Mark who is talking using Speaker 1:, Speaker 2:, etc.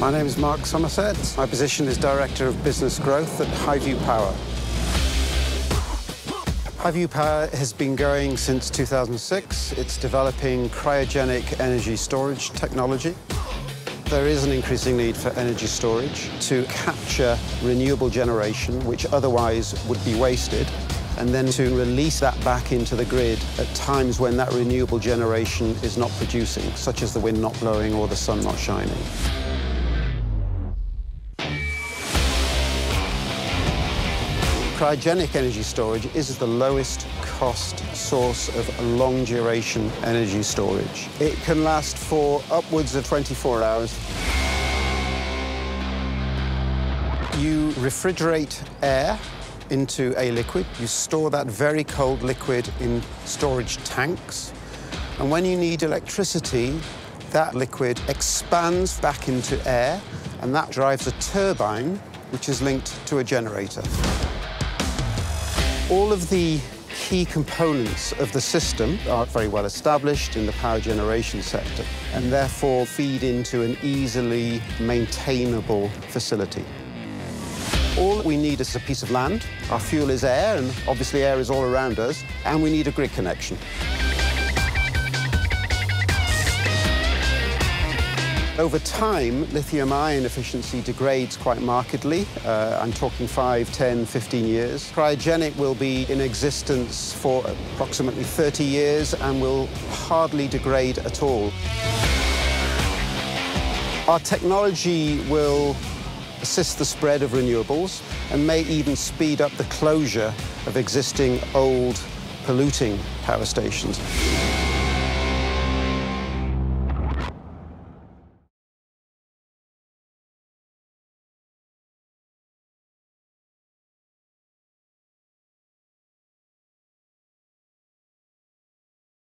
Speaker 1: My name is Mark Somerset. My position is Director of Business Growth at Highview Power. Highview Power has been going since 2006. It's developing cryogenic energy storage technology. There is an increasing need for energy storage to capture renewable generation, which otherwise would be wasted, and then to release that back into the grid at times when that renewable generation is not producing, such as the wind not blowing or the sun not shining. Cryogenic energy storage is the lowest cost source of long-duration energy storage. It can last for upwards of 24 hours. You refrigerate air into a liquid. You store that very cold liquid in storage tanks. And when you need electricity, that liquid expands back into air, and that drives a turbine, which is linked to a generator. All of the key components of the system are very well established in the power generation sector and therefore feed into an easily maintainable facility. All we need is a piece of land. Our fuel is air, and obviously air is all around us, and we need a grid connection. Over time, lithium-ion efficiency degrades quite markedly. Uh, I'm talking 5, 10, 15 years. Cryogenic will be in existence for approximately 30 years and will hardly degrade at all. Our technology will assist the spread of renewables and may even speed up the closure of existing old polluting power stations.